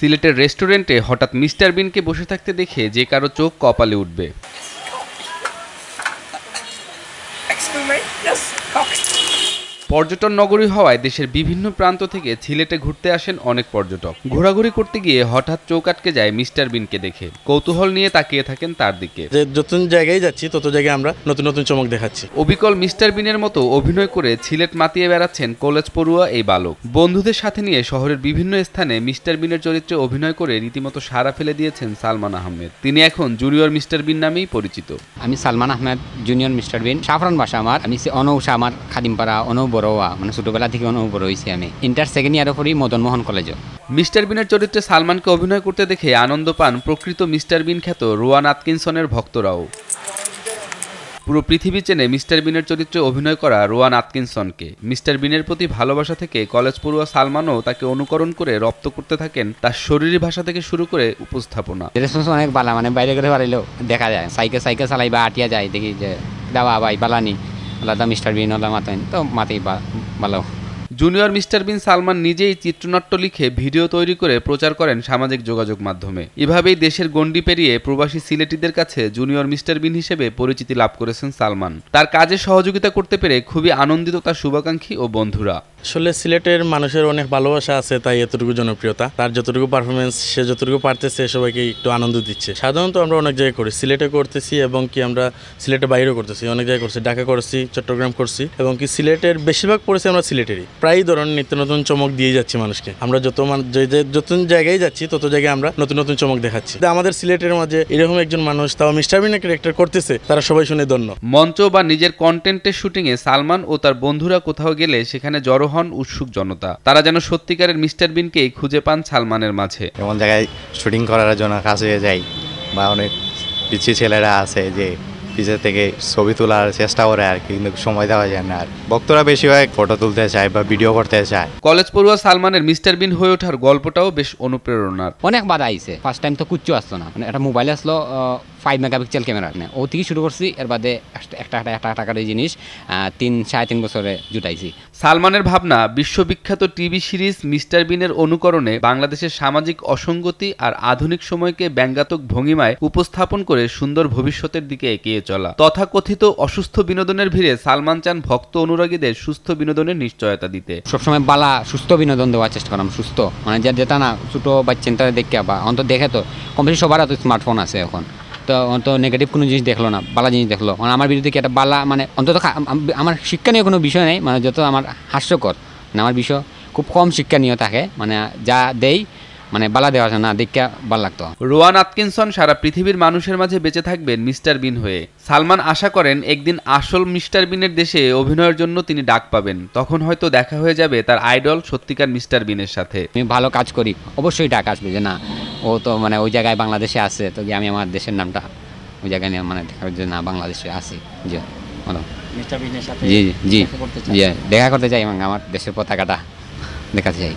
সিলেটের রেস্টুরেন্টে হঠাৎ মিস্টার বিনকে বসে থাকতে দেখে যে কারও চোখ কপালে উঠবে? Yes. পর্যটন নগরী হওয়ায় দেশের বিভিন্ন প্রান্ত থেকে সিলেটে ঘুরতে আসেন অনেক পর্যটক। ঘোরাঘুরি করতে গিয়ে হঠাৎ চোখ আটকে যায় মিস্টার বিনকে দেখে। কৌতূহল নিয়ে তাকিয়ে থাকেন তার দিকে। যে যত জায়গায় যাচ্ছি তত জায়গায় আমরা নতুন নতুন চমক দেখাচ্ছি। অবিকল মিস্টার বিনের মতো অভিনয় করে সিলেট মাতিয়ে বেড়াচ্ছেন কলেজ পড়ুয়া এই বালক। বন্ধুদের সাথে নিয়ে শহরের বিভিন্ন স্থানে মিস্টার বিনের চরিত্রে অভিনয় করে রীতিমতো সাড়া ফেলে দিয়েছেন সালমান আহমেদ। তিনি এখন জুনিয়র মিস্টার বিন নামেই পরিচিত। আমি Salman Ahmed junior mister Bean. সাফরান বাসা আমার। আমি সে অনৌষা আমার খাদিমপাড়া অনৌ বড়োয়া মানে ছোটোবেলা থেকে অনৌ বড় হয়েছি আমি। ইন্টার সেকেন্ড ইয়ারের পরই মদন মোহন কলেজও মিস্টার বিনের চরিত্রে সালমানকে অভিনয় করতে দেখে আনন্দ পান প্রকৃত মিস্টার বিন খ্যাত রোয়ান আতকিনসনের ভক্তরাও। পুরো পৃথিবী চেনে মিস্টার বিনের চরিত্রে অভিনয় করা রোয়ান আতকিনসনকে। মিস্টার বিনের প্রতি ভালোবাসা থেকে কলেজ পড়ুয়া সালমানও তাকে অনুকরণ করে রপ্ত করতে থাকেন তার শরীরী ভাষা থেকে শুরু করে উপস্থাপনা। অনেক বালা মানে বাইরে করে পারিলেও দেখা যায়। সাইকেল সাইকেল চালাই বা আটিয়া যায় দেখি যে দাওয়া বাই বালানি। আলাদা মিস্টার বিন আল্লাহ মাতেন তো মাতেই ভালো জুনিয়র মিস্টার বিন সালমান নিজেই চিত্রনাট্য লিখে ভিডিও তৈরি করে প্রচার করেন সামাজিক যোগাযোগ মাধ্যমে। এভাবেই দেশের গণ্ডি পেরিয়ে প্রবাসী সিলেটিদের কাছে জুনিয়র মিস্টার বিন হিসেবে পরিচিতি লাভ করেছেন সালমান। তার কাজে সহযোগিতা করতে পেরে খুবই আনন্দিত তার শুভাকাঙ্ক্ষী ও বন্ধুরা। আসলে সিলেটের মানুষের অনেক ভালোবাসা আছে, তাই এতটুকু জনপ্রিয়তা। তার যতটুকু পারফরমেন্স সে যতটুকু পারতেছে, সবাইকে একটু আনন্দ দিচ্ছে। সাধারণত আমরা অনেক জায়গায় করি। সিলেটে করতেছি এবং কি আমরা সিলেটে বাইরেও করতেছি। অনেক জায়গায় করছি। ঢাকা করছি, চট্টগ্রাম করছি এবং কি সিলেটের বেশিরভাগ পড়েছি আমরা সিলেটেরই। প্রায় ধরনের নিত্য নতুন চমক দিয়ে যাচ্ছি মানুষকে। আমরা যত যে যে যত জায়গায় যাচ্ছি তত জায়গায় আমরা নতুন নতুন চমক দেখাচ্ছি। তা আমাদের সিলেটের মাঝে এরকম একজন মানুষ তাও মিস্টার বিনা ক্যারেক্টার করতেছে তারা সবাই শুনে ধন্য। মঞ্চ বা নিজের কন্টেন্টের শুটিংয়ে সালমান ও তার বন্ধুরা কোথাও গেলে সেখানে জড়ো হন উৎসুক জনতা। তারা যেন সত্যিকারের মিস্টার বিনকেই খুঁজে পান সালমানের মাঝে। এমন জায়গায় শুটিং করার জন্য কাছে যাই বা অনেক পিছিয়ে ছেলেরা আছে যে পিছে থেকে ছবি তোলার চেষ্টা করে আর কি কিন্তু সময় দেওয়া যায় না আর। ভক্তরা বেশি হয় ফটো তুলতে চায় বা ভিডিও করতে চায়। কলেজ পড়ুয়া সালমানের মিস্টার বিন হয়ে ওঠার গল্পটাও বেশ অনুপ্রেরণার। অনেক বাধা আইছে। ফার্স্ট টাইম তো কুচ্ছু আসতো না। মানে একটা মোবাইল আসলো ফাইভ মেগাপিক্সেল ক্যামেরা নিয়ে ও থেকে শুরু করছি এর বাদে একটা একটা টাকার এই জিনিস তিন সাড়ে তিন বছরে জুটাইছি। সালমানের ভাবনা বিশ্ববিখ্যাত টিভি সিরিজ মিস্টার বিনের অনুকরণে বাংলাদেশের সামাজিক অসঙ্গতি আর আধুনিক সময়কে ব্যঙ্গাত্মক ভঙ্গিমায় উপস্থাপন করে সুন্দর ভবিষ্যতের দিকে এগিয়ে চলা। তথাকথিত অসুস্থ বিনোদনের ভিড়ে সালমান চান ভক্ত অনুরাগীদের সুস্থ বিনোদনের নিশ্চয়তা দিতে। সবসময় বালা সুস্থ বিনোদন দেওয়ার চেষ্টা করলাম সুস্থ। মানে যা যেটা না ছোটো বাচ্চা দেখে বা অন্তত দেখে তো কম বেশি সবার হাতে স্মার্টফোন আছে এখন। তো অন্তত নেগেটিভ কোনো জিনিস দেখল না বালা জিনিস দেখল। মানে আমার বিরুদ্ধে কি একটা বালা মানে অন্তত আমার শিক্ষা নিয়ে কোনো বিষয় নেই মানে যত আমার হাস্যকর মানে আমার বিষয় খুব কম শিক্ষা নিয়ে থাকে মানে যা দেই মানে বালা দেওয়া আছে না দেখে ভালো লাগতো। রোয়ান আতকিনসন সারা পৃথিবীর মানুষের মাঝে বেঁচে থাকবেন মিস্টার বিন হয়ে। সালমান আশা করেন একদিন আসল মিস্টার বিনের দেশে অভিনয়ের জন্য তিনি ডাক পাবেন। তখন হয়তো দেখা হয়ে যাবে তার আইডল সত্যিকার মিস্টার বিনের সাথে। আমি ভালো কাজ করি অবশ্যই ডাক আসবে যে না ও তো মানে ওই জায়গায় বাংলাদেশে আছে তো গিয়ে আমি আমার দেশের নামটা ওই জায়গায় নিয়ে মানে দেখার যে না বাংলাদেশে আছি জি বলো। জি জি জি দেখা করতে চাই। এবং আমার দেশের পতাকাটা দেখাতে চাই